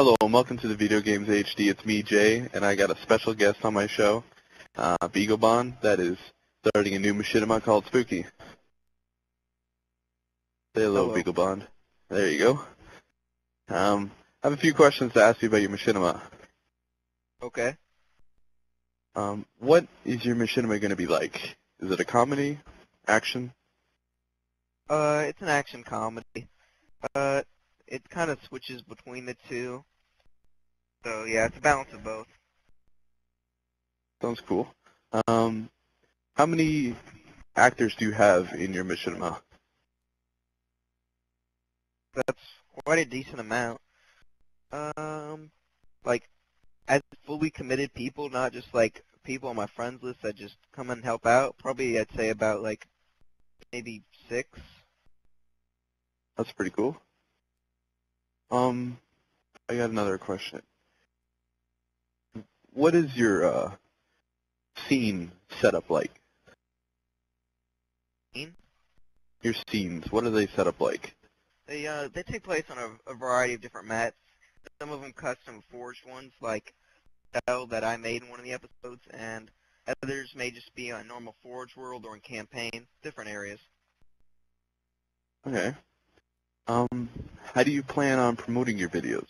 Hello and welcome to the Video Games HD. It's me, Jay, and I got a special guest on my show, uh, Beaglebond, that is starting a new machinima called Spookey. Say hello, Hello. Beaglebond. There you go. Um, I have a few questions to ask you about your machinima. Okay. Um, what is your machinima going to be like? Is it a comedy? Action? Uh, it's an action comedy. Uh, it kind of switches between the two. So yeah, it's a balance of both. Sounds cool. Um, how many actors do you have in your machinima? That's quite a decent amount. Um, like, as fully committed people, not just like people on my friends list that just come and help out. Probably I'd say about like maybe six. That's pretty cool. Um, I got another question. What is your uh, scene setup like? Scene? Your scenes, what are they set up like? They uh they take place on a, a variety of different mats. Some of them custom forged ones, like L that I made in one of the episodes, and others may just be on normal Forge World or in campaign, different areas. Okay. Um, how do you plan on promoting your videos?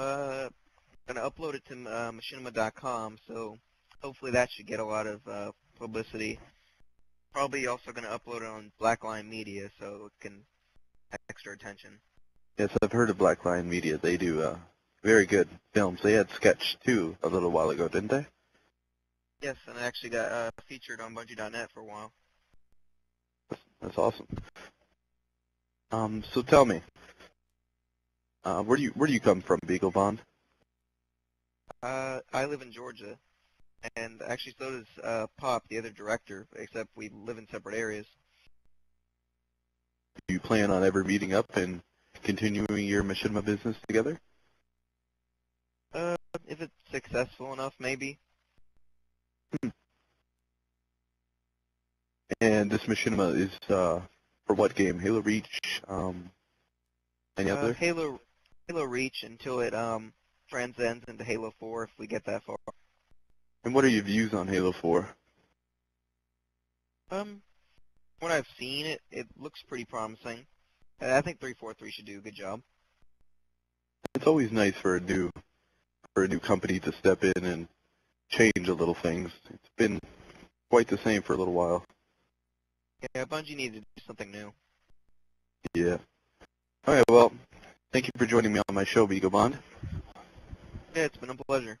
Uh, I'm gonna upload it to uh, machinima.com, so hopefully that should get a lot of uh, publicity. Probably also gonna upload it on Blackline Media, so it can have extra attention. Yes, I've heard of Black Lion Media. They do uh, very good films. They had Sketch too a little while ago, didn't they? Yes, and I actually got uh, featured on Bungie.net for a while. That's awesome. Um, so tell me, uh, where do you where do you come from, Beaglebond? Uh, I live in Georgia, and actually so does uh, Pop, the other director, except we live in separate areas. Do you plan on ever meeting up and continuing your machinima business together? Uh, if it's successful enough, maybe. And this machinima is uh, for what game? Halo Reach? Um, any Uh, other? Halo, Halo Reach until it um transcends into Halo 4 if we get that far. And what are your views on Halo 4? Um, when I've seen it, it looks pretty promising. I think 343 should do a good job. It's always nice for a new for a new company to step in and change a little things. It's been quite the same for a little while. Yeah, Bungie needed to do something new. Yeah. All right. Well, thank you for joining me on my show, Beaglebond. Yeah, it's been a pleasure.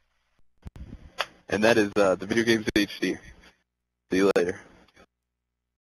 And that is uh, the Video Games HD. See you later.